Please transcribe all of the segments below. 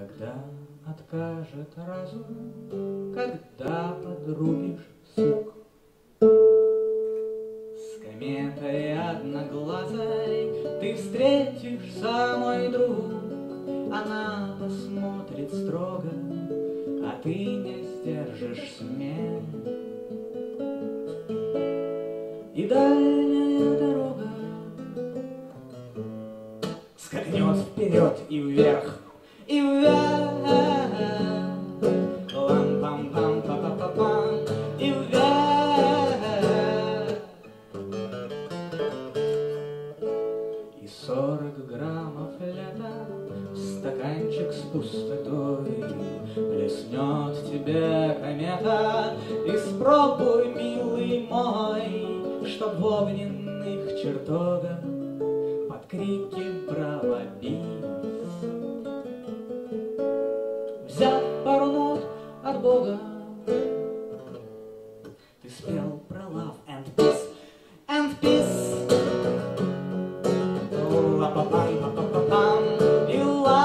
Когда откажет разум, когда подрубишь сук. С кометой одноглазой ты встретишься, мой друг, Она посмотрит строго, а ты не сдержишь смех. И дальняя дорога скакнет вперед и вверх, и вверх. Лам-пам-пам-па-па-па-пам, и вверх. И сорок граммов лета стаканчик с пустотой Плеснет тебе комета, испробуй, милый мой, Чтоб в огненных чертогах под крики браво ты спел про love and peace, and peace. Ла-па-пам, па-па-па-пам, ла.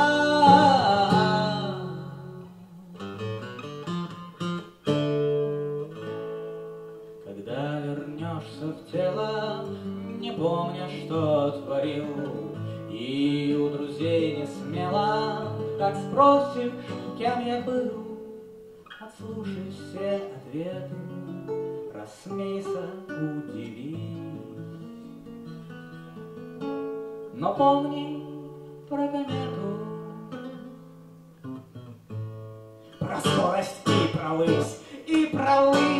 Когда вернешься в тело, не помня, что творил, И у друзей не смело, как спросишь, кем я был, Отслушай все ответы, рассмейся, удивись. Но помни про комету, про скорость и про высь, и про высь.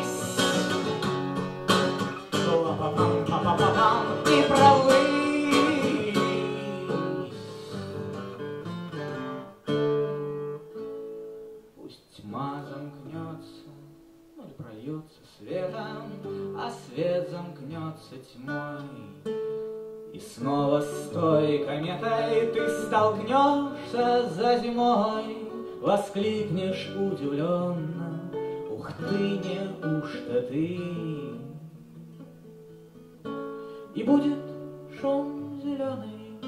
Замкнется, ноль прольется светом, а свет замкнется тьмой. И снова с той кометой ты столкнешься за зимой, Воскликнешь удивленно, ух ты, неужто ты? И будет шум зеленый,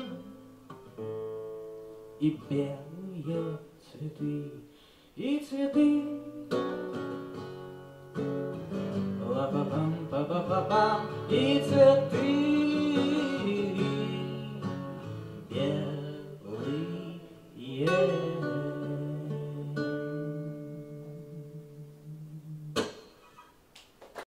и белые цветы, и цветы. Ла-па-пам, па-па-па-пам, и цветы.